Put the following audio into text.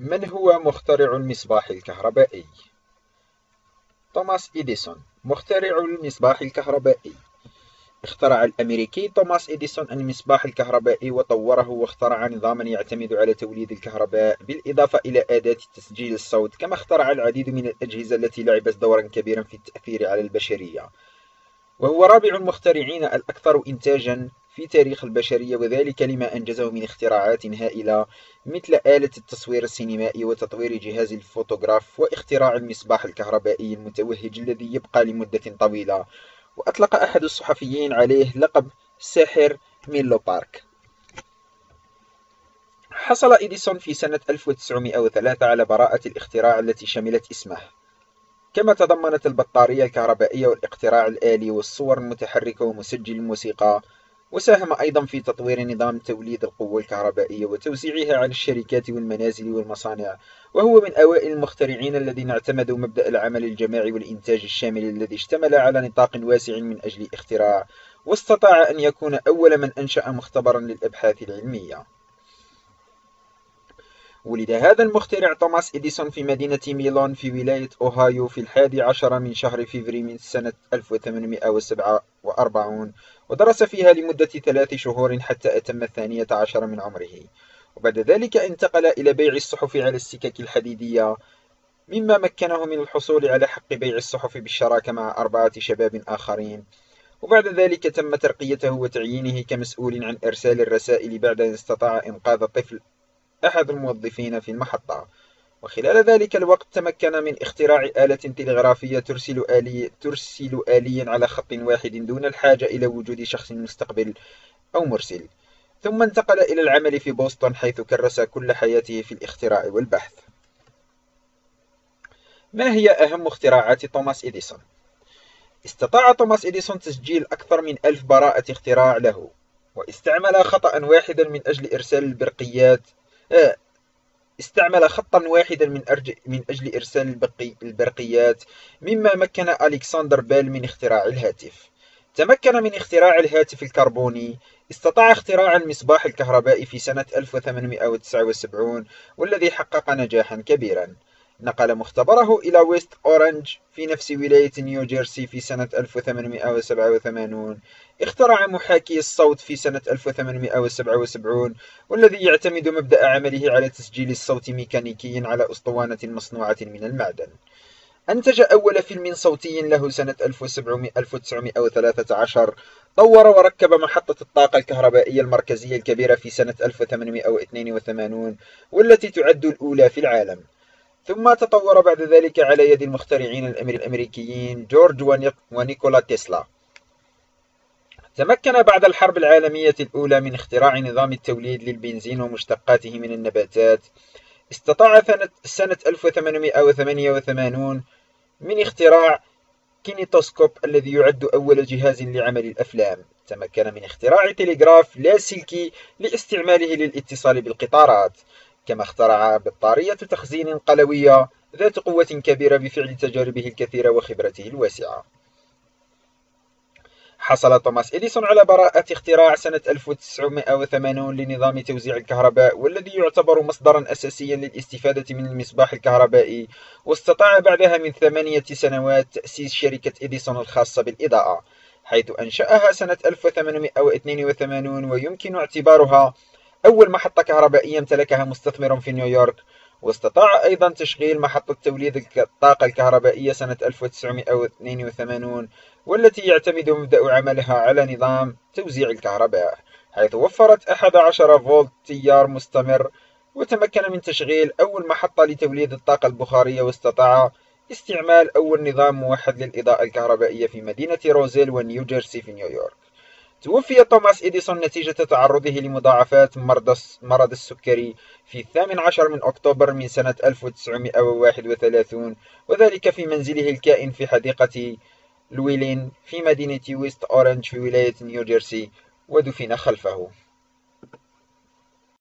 من هو مخترع المصباح الكهربائي؟ توماس إديسون مخترع المصباح الكهربائي اخترع الأمريكي توماس إديسون المصباح الكهربائي وطوره واخترع نظاما يعتمد على توليد الكهرباء بالإضافة إلى أداة تسجيل الصوت كما اخترع العديد من الأجهزة التي لعبت دورا كبيرا في التأثير على البشرية وهو رابع المخترعين الأكثر إنتاجا في تاريخ البشرية وذلك لما أنجزه من اختراعات هائلة مثل آلة التصوير السينمائي وتطوير جهاز الفوتوغراف واختراع المصباح الكهربائي المتوهج الذي يبقى لمدة طويلة. وأطلق أحد الصحفيين عليه لقب ساحر ميلو بارك. حصل إديسون في سنة 1903 على براءة الاختراع التي شملت اسمه. كما تضمنت البطارية الكهربائية والاقتراع الآلي والصور المتحركة ومسجل الموسيقى وساهم أيضا في تطوير نظام توليد القوة الكهربائية وتوزيعها على الشركات والمنازل والمصانع وهو من أوائل المخترعين الذين اعتمدوا مبدأ العمل الجماعي والإنتاج الشامل الذي اشتمل على نطاق واسع من أجل اختراع واستطاع أن يكون أول من أنشأ مختبرا للأبحاث العلمية. ولد هذا المخترع توماس إديسون في مدينة ميلون في ولاية أوهايو في الحادي عشر من شهر فيفري من سنة 1847 ودرس فيها لمدة ثلاث شهور حتى أتم الثانية عشر من عمره. وبعد ذلك انتقل إلى بيع الصحف على السكك الحديدية مما مكنه من الحصول على حق بيع الصحف بالشراكة مع أربعة شباب آخرين. وبعد ذلك تم ترقيته وتعيينه كمسؤول عن إرسال الرسائل بعد أن استطاع إنقاذ طفل أحد الموظفين في المحطة. وخلال ذلك الوقت تمكن من اختراع آلة تلغرافية ترسل, آلي ترسل آليا على خط واحد دون الحاجة إلى وجود شخص مستقبل أو مرسل. ثم انتقل إلى العمل في بوسطن حيث كرس كل حياته في الاختراع والبحث. ما هي أهم اختراعات توماس إديسون؟ استطاع توماس إديسون تسجيل أكثر من ألف براءة اختراع له واستعمل خطأ واحدا من أجل إرسال البرقيات استعمل خطا واحدا من, أرج... من أجل إرسال البقي... البرقيات مما مكن ألكسندر بيل من اختراع الهاتف. تمكن من اختراع الهاتف الكربوني. استطاع اختراع المصباح الكهربائي في سنة 1879 والذي حقق نجاحا كبيرا. نقل مختبره إلى ويست أورنج في نفس ولاية نيوجيرسي في سنة 1887 اخترع محاكي الصوت في سنة 1877 والذي يعتمد مبدأ عمله على تسجيل الصوت ميكانيكيا على أسطوانة مصنوعة من المعدن. أنتج أول فيلم صوتي له سنة 1913 طور وركب محطة الطاقة الكهربائية المركزية الكبيرة في سنة 1882 والتي تعد الأولى في العالم. ثم تطور بعد ذلك على يد المخترعين الأمريكيين جورج ونيكولا تسلا. تمكن بعد الحرب العالمية الأولى من اختراع نظام التوليد للبنزين ومشتقاته من النباتات. استطاع سنة 1888 من اختراع كينيتوسكوب الذي يعد أول جهاز لعمل الأفلام. تمكن من اختراع تلغراف لاسلكي لاستعماله للاتصال بالقطارات. كما اخترع بطارية تخزين قلوية ذات قوة كبيرة بفعل تجاربه الكثيرة وخبرته الواسعة. حصل توماس إديسون على براءة اختراع سنة 1980 لنظام توزيع الكهرباء والذي يعتبر مصدرا أساسيا للاستفادة من المصباح الكهربائي واستطاع بعدها من ثمانية سنوات تأسيس شركة إديسون الخاصة بالإضاءة حيث أنشأها سنة 1882 ويمكن اعتبارها أول محطة كهربائية امتلكها مستثمر في نيويورك واستطاع أيضا تشغيل محطة توليد الطاقة الكهربائية سنة 1982 والتي يعتمد مبدأ عملها على نظام توزيع الكهرباء حيث وفرت 11 فولت تيار مستمر وتمكن من تشغيل أول محطة لتوليد الطاقة البخارية واستطاع استعمال أول نظام موحد للإضاءة الكهربائية في مدينة روزيل نيوجيرسي في نيويورك. توفي توماس إديسون نتيجة تعرضه لمضاعفات مرض السكري في الثامن عشر من أكتوبر من سنة 1931 وذلك في منزله الكائن في حديقة لويلين في مدينة ويست أورنج في ولاية نيوجيرسي ودفن خلفه.